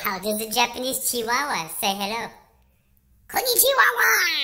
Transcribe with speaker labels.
Speaker 1: How does a Japanese chihuahua say hello? Konnichiwa!